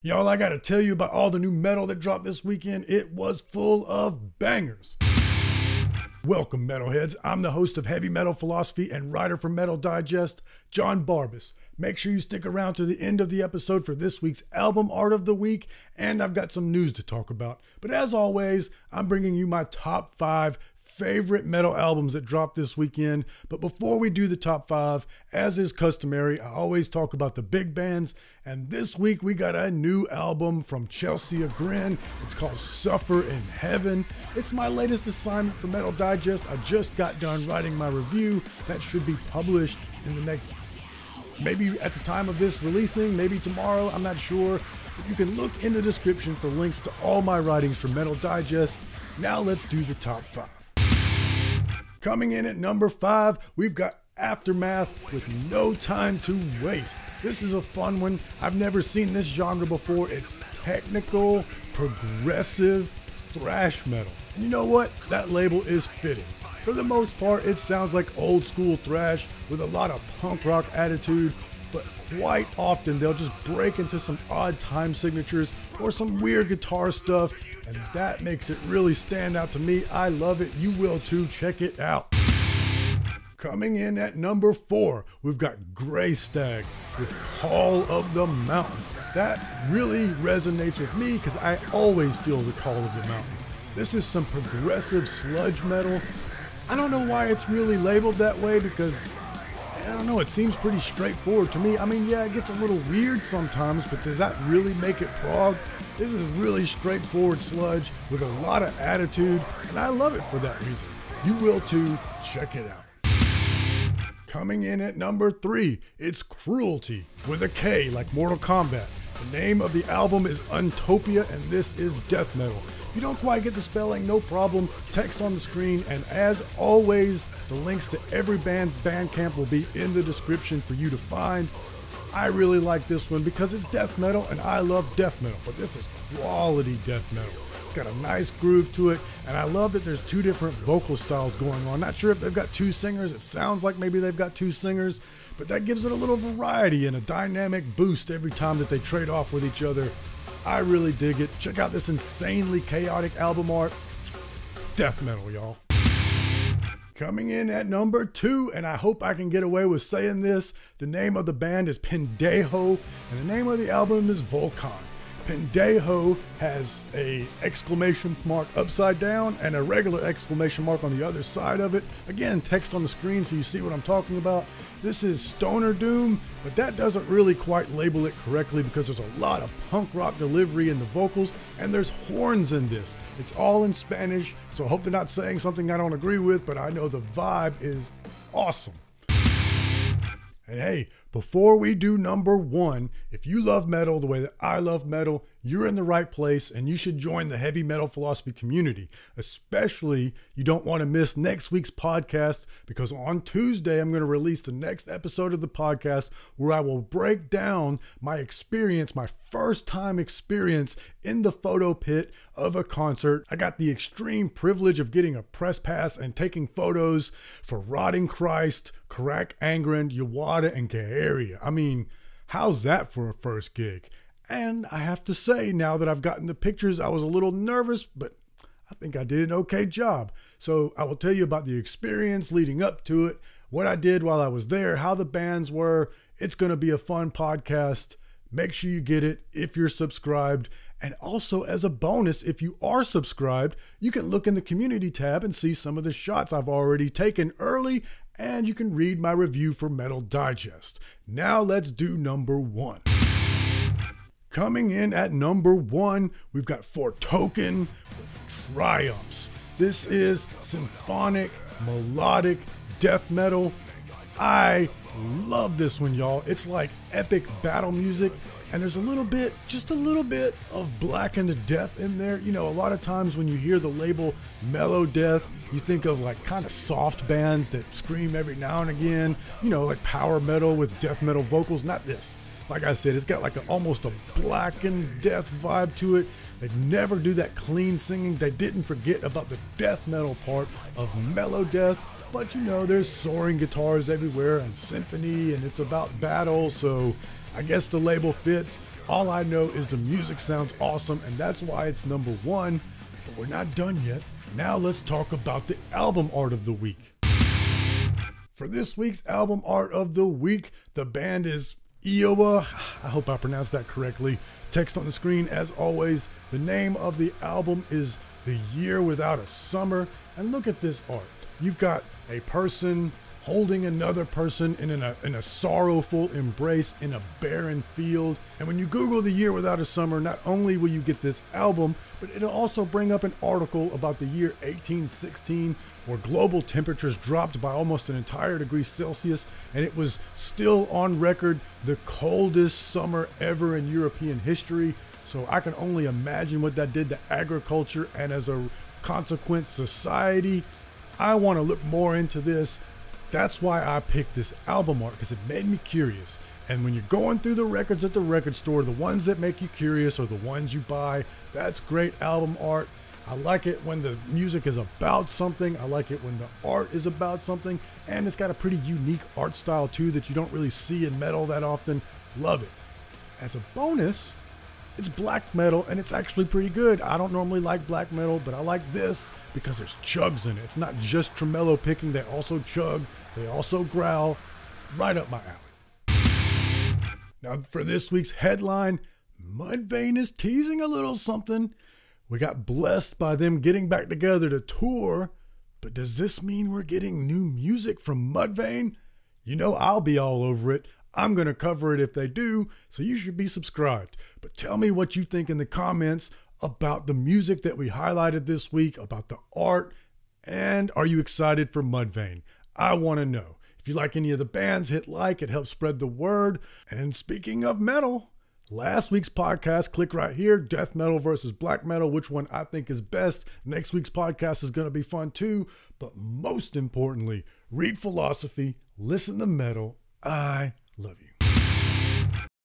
Y'all, I gotta tell you about all the new metal that dropped this weekend. It was full of bangers. Welcome, metalheads. I'm the host of Heavy Metal Philosophy and writer for Metal Digest, Jon Barbas. Make sure you stick around to the end of the episode for this week's album art of the week, and I've got some news to talk about. But as always, I'm bringing you my top five favorite metal albums that dropped this weekend. But before we do the top five, as is customary, I always talk about the big bands. And this week we got a new album from Chelsea Grin. It's called Suffer in Heaven. It's my latest assignment for Metal Digest. I just got done writing my review that should be published in the next maybe at the time of this releasing, maybe tomorrow, I'm not sure. But you can look in the description for links to all my writings for Metal Digest. Now let's do the top five. Coming in at number five, we've got Aftermath with No Time to Waste. This is a fun one. I've never seen this genre before. It's technical, progressive, thrash metal. And you know what? That label is fitting. For the most part, it sounds like old school thrash with a lot of punk rock attitude, but quite often they'll just break into some odd time signatures or some weird guitar stuff and that makes it really stand out to me. I love it. You will too. Check it out. Coming in at number four, we've got Greystag with Call of the Mountain. That really resonates with me because I always feel the call of the mountain. This is some progressive sludge metal. I don't know why it's really labeled that way because I don't know, it seems pretty straightforward to me. I mean, yeah, it gets a little weird sometimes, but does that really make it prog? This is really straightforward sludge with a lot of attitude, and I love it for that reason. You will too. Check it out. Coming in at number three, it's Kruelty with a K like Mortal Kombat. The name of the album is Untopia, and this is death metal. If you don't quite get the spelling, no problem. Text on the screen, and as always, the links to every band's Bandcamp will be in the description for you to find. I really like this one because it's death metal and I love death metal, but this is quality death metal. It's got a nice groove to it, and I love that there's two different vocal styles going on. Not sure if they've got two singers. It sounds like maybe they've got two singers, but that gives it a little variety and a dynamic boost every time that they trade off with each other. I really dig it. Check out this insanely chaotic album art. Death metal, y'all. Coming in at number two, and I hope I can get away with saying this, the name of the band is Pendejo, and the name of the album is Volcan. Pendejo has a exclamation mark upside down and a regular exclamation mark on the other side of it. Again, text on the screen so you see what I'm talking about. This is Stoner Doom, but that doesn't really quite label it correctly because there's a lot of punk rock delivery in the vocals and there's horns in this. It's all in Spanish, so I hope they're not saying something I don't agree with, but I know the vibe is awesome. And hey, before we do number one, if you love metal the way that I love metal, you're in the right place and you should join the heavy metal philosophy community. Especially, you don't want to miss next week's podcast because on Tuesday, I'm going to release the next episode of the podcast where I will break down my experience, my first time experience in the photo pit of a concert. I got the extreme privilege of getting a press pass and taking photos for Rotting Christ, Carach Angren, Uada, and Gaerea. I mean, how's that for a first gig? And I have to say, now that I've gotten the pictures, I was a little nervous, but I think I did an okay job. So I will tell you about the experience leading up to it, what I did while I was there, how the bands were. It's going to be a fun podcast. Make sure you get it if you're subscribed. And also, as a bonus, if you are subscribed, you can look in the community tab and see some of the shots I've already taken early, and you can read my review for Metal Digest. Now, let's do number one. Coming in at number one, we've got Foretoken with Triumphs. This is symphonic, melodic death metal. I love this one, y'all. It's like epic battle music, and there's a little bit, just a little bit of black blackened death in there. You know, a lot of times when you hear the label melodeath, you think of like kind of soft bands that scream every now and again, you know, like power metal with death metal vocals. Not this. Like I said, it's got like almost a blackened death vibe to it. They never do that clean singing. They didn't forget about the death metal part of melodeath. But you know, there's soaring guitars everywhere and symphony, and it's about battle. So I guess the label fits. All I know is the music sounds awesome, and that's why it's number one. But we're not done yet. Now let's talk about the album art of the week. For this week's album art of the week, the band is Eowa. I hope I pronounced that correctly. Text on the screen as always. The name of the album is The Year Without a Summer. And look at this art. You've got a person holding another person in a, in a sorrowful embrace in a barren field. And when you Google The Year Without a Summer, not only will you get this album, but it'll also bring up an article about the year 1816 where global temperatures dropped by almost an entire degree Celsius and it was still on record the coldest summer ever in European history. So I can only imagine what that did to agriculture and as a consequence society. I want to look more into this that's why I picked this album art because it made me curious. And when you're going through the records at the record store, the ones that make you curious are the ones you buy. That's great album art. I like it when the music is about something. I like it when the art is about something. And it's got a pretty unique art style too that you don't really see in metal that often. Love it. As a bonus, it's black metal and it's actually pretty good. I don't normally like black metal, but I like this because there's chugs in it. It's not just tremolo picking, they also chug, they also growl. Right up my alley. Now, for this week's headline, Mudvayne is teasing a little something. We got blessed by them getting back together to tour, but does this mean we're getting new music from Mudvayne? You know, I'll be all over it. I'm going to cover it if they do, so you should be subscribed. But tell me what you think in the comments about the music that we highlighted this week, about the art, and are you excited for Mudvayne? I want to know. If you like any of the bands, hit like, it helps spread the word. And speaking of metal, last week's podcast, click right here death metal versus black metal, which one I think is best. Next week's podcast is going to be fun too. But most importantly, read philosophy, listen to metal. I Love you.